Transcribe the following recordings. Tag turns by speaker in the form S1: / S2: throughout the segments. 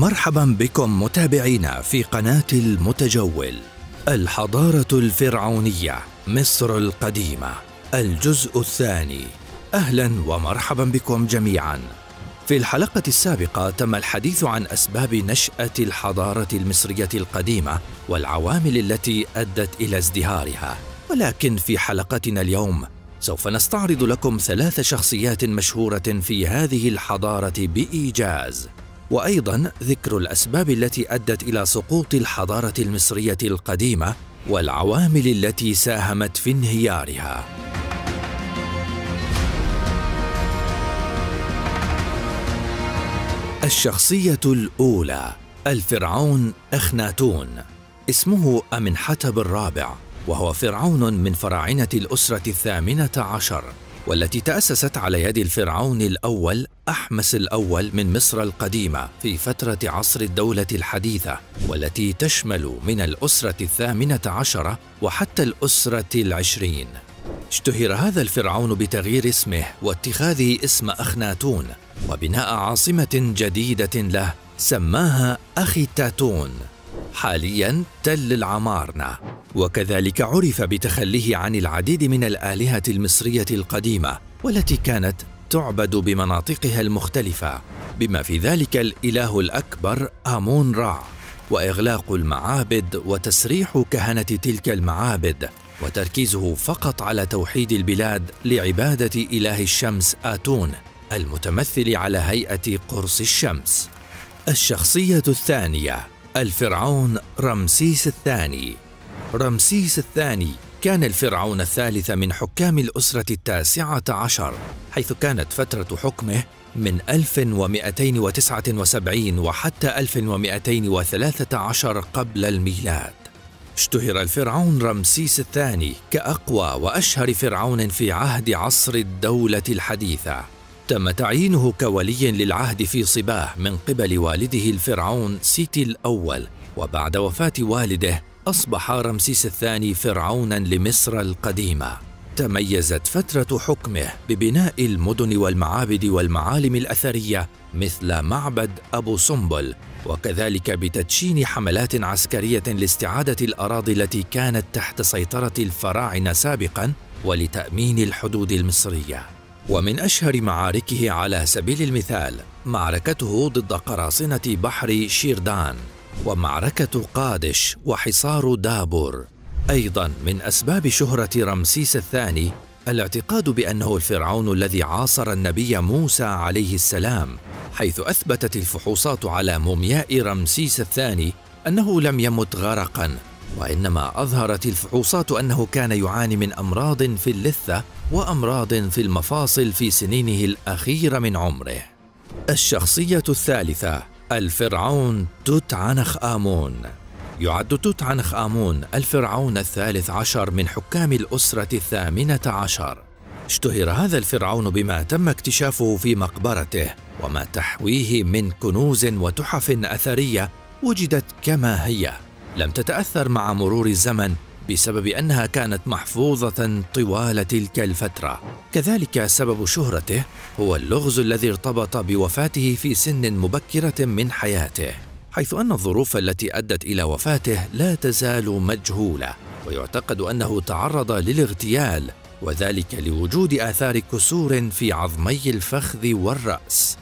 S1: مرحبا بكم متابعينا في قناة المتجول الحضارة الفرعونية مصر القديمة. الجزء الثاني. أهلا ومرحبا بكم جميعا. في الحلقة السابقة تم الحديث عن أسباب نشأة الحضارة المصرية القديمة والعوامل التي أدت إلى ازدهارها. ولكن في حلقتنا اليوم سوف نستعرض لكم ثلاث شخصيات مشهورة في هذه الحضارة بإيجاز. وأيضا ذكر الأسباب التي أدت إلى سقوط الحضارة المصرية القديمة والعوامل التي ساهمت في انهيارها. الشخصية الأولى الفرعون إخناتون. اسمه امنحتب الرابع وهو فرعون من فراعنة الأسرة الثامنة عشر. والتي تأسست على يد الفرعون الأول أحمس الأول من مصر القديمة في فترة عصر الدولة الحديثة والتي تشمل من الأسرة الثامنة عشرة وحتى الأسرة العشرين. اشتهر هذا الفرعون بتغيير اسمه واتخاذه اسم أخناتون وبناء عاصمة جديدة له سماها أخي تاتون حاليا تل العمارنة. وكذلك عرف بتخليه عن العديد من الآلهة المصرية القديمة والتي كانت تعبد بمناطقها المختلفة. بما في ذلك الإله الأكبر آمون را. وإغلاق المعابد وتسريح كهنة تلك المعابد وتركيزه فقط على توحيد البلاد لعبادة إله الشمس آتون المتمثل على هيئة قرص الشمس. الشخصية الثانية الفرعون رمسيس الثاني. رمسيس الثاني كان الفرعون الثالث من حكام الأسرة التاسعة عشر حيث كانت فترة حكمه من 1279 وحتى 1213 قبل الميلاد. اشتهر الفرعون رمسيس الثاني كأقوى وأشهر فرعون في عهد عصر الدولة الحديثة. تم تعيينه كولي للعهد في صباه من قبل والده الفرعون سيتي الأول وبعد وفاة والده أصبح رمسيس الثاني فرعونا لمصر القديمة. تميزت فترة حكمه ببناء المدن والمعابد والمعالم الأثرية مثل معبد أبو سمبل وكذلك بتدشين حملات عسكرية لاستعادة الأراضي التي كانت تحت سيطرة الفراعنة سابقا ولتأمين الحدود المصرية. ومن أشهر معاركه على سبيل المثال معركته ضد قراصنة بحر شيردان ومعركة قادش وحصار دابور. أيضا من أسباب شهرة رمسيس الثاني الاعتقاد بأنه الفرعون الذي عاصر النبي موسى عليه السلام حيث أثبتت الفحوصات على مومياء رمسيس الثاني أنه لم يمت غرقا. وإنما أظهرت الفحوصات أنه كان يعاني من أمراض في اللثة وأمراض في المفاصل في سنينه الأخيرة من عمره. الشخصية الثالثة الفرعون توت عنخ آمون. يعد توت عنخ آمون الفرعون الثالث عشر من حكام الأسرة الثامنة عشر. اشتهر هذا الفرعون بما تم اكتشافه في مقبرته وما تحويه من كنوز وتحف أثرية وجدت كما هي. لم تتأثر مع مرور الزمن بسبب أنها كانت محفوظة طوال تلك الفترة. كذلك سبب شهرته هو اللغز الذي ارتبط بوفاته في سن مبكرة من حياته حيث أن الظروف التي أدت إلى وفاته لا تزال مجهولة ويعتقد أنه تعرض للاغتيال وذلك لوجود آثار كسور في عظمي الفخذ والرأس.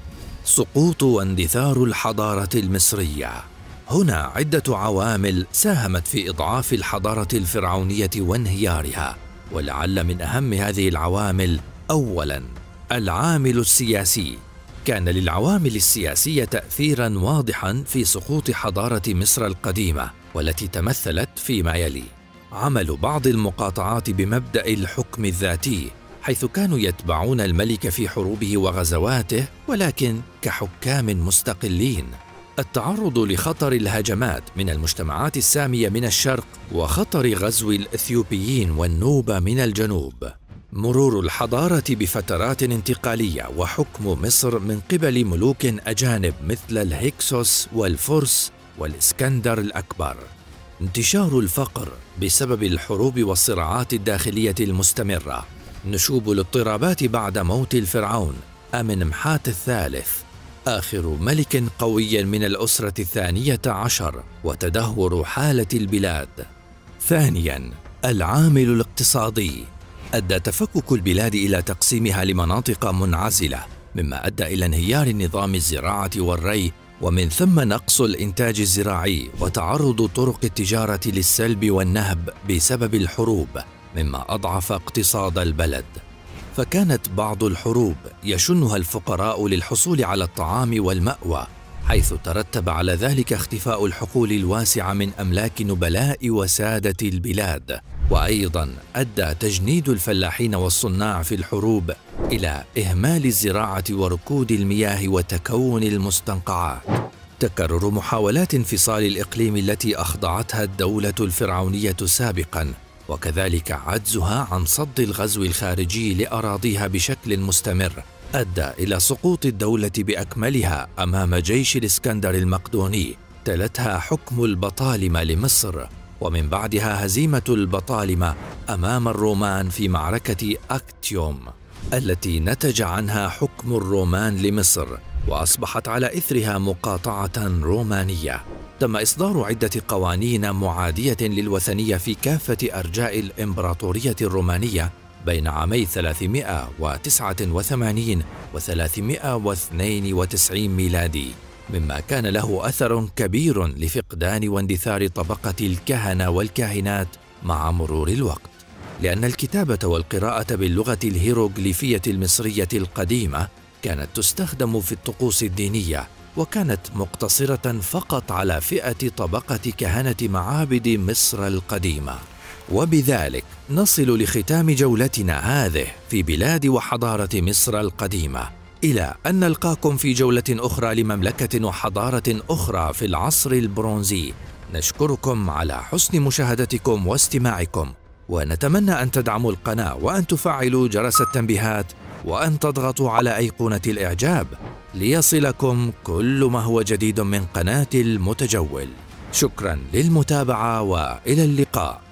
S1: سقوط واندثار الحضارة المصرية. هنا عدة عوامل ساهمت في إضعاف الحضارة الفرعونية وانهيارها ولعل من أهم هذه العوامل أولاً العامل السياسي. كان للعوامل السياسية تأثيراً واضحاً في سقوط حضارة مصر القديمة والتي تمثلت فيما يلي. عمل بعض المقاطعات بمبدأ الحكم الذاتي حيث كانوا يتبعون الملك في حروبه وغزواته ولكن كحكام مستقلين. التعرض لخطر الهجمات من المجتمعات السامية من الشرق وخطر غزو الإثيوبيين والنوبه من الجنوب. مرور الحضارة بفترات انتقالية وحكم مصر من قبل ملوك أجانب مثل الهكسوس والفرس والإسكندر الأكبر. انتشار الفقر بسبب الحروب والصراعات الداخلية المستمرة. نشوب الاضطرابات بعد موت الفرعون أمن محات الثالث. آخر ملك قوي من الأسرة الثانية عشر وتدهور حالة البلاد. ثانياً العامل الاقتصادي. أدى تفكك البلاد إلى تقسيمها لمناطق منعزلة مما أدى إلى انهيار نظام الزراعة والري ومن ثم نقص الإنتاج الزراعي وتعرض طرق التجارة للسلب والنهب بسبب الحروب مما أضعف اقتصاد البلد. فكانت بعض الحروب يشنها الفقراء للحصول على الطعام والمأوى حيث ترتب على ذلك اختفاء الحقول الواسعة من أملاك نبلاء وسادة البلاد. وأيضا أدى تجنيد الفلاحين والصناع في الحروب إلى إهمال الزراعة وركود المياه وتكون المستنقعات. تكرر محاولات انفصال الإقليم التي أخضعتها الدولة الفرعونية سابقاً وكذلك عجزها عن صد الغزو الخارجي لأراضيها بشكل مستمر أدى إلى سقوط الدولة بأكملها أمام جيش الإسكندر المقدوني تلتها حكم البطالمه لمصر ومن بعدها هزيمة البطالمه أمام الرومان في معركة أكتيوم التي نتج عنها حكم الرومان لمصر وأصبحت على إثرها مقاطعة رومانية. تم إصدار عدة قوانين معادية للوثنية في كافة أرجاء الإمبراطورية الرومانية بين عامي 389 و 392 ميلادي مما كان له أثر كبير لفقدان واندثار طبقة الكهنة والكاهنات مع مرور الوقت. لأن الكتابة والقراءة باللغة الهيروغليفية المصرية القديمة كانت تستخدم في الطقوس الدينية وكانت مقتصرة فقط على فئة طبقة كهنة معابد مصر القديمة. وبذلك نصل لختام جولتنا هذه في بلاد وحضارة مصر القديمة إلى أن نلقاكم في جولة أخرى لمملكة وحضارة أخرى في العصر البرونزي. نشكركم على حسن مشاهدتكم واستماعكم ونتمنى أن تدعموا القناة وأن تفعلوا جرس التنبيهات وأن تضغطوا على أيقونة الإعجاب. ليصلكم كل ما هو جديد من قناة المتجول. شكرا للمتابعة وإلى اللقاء.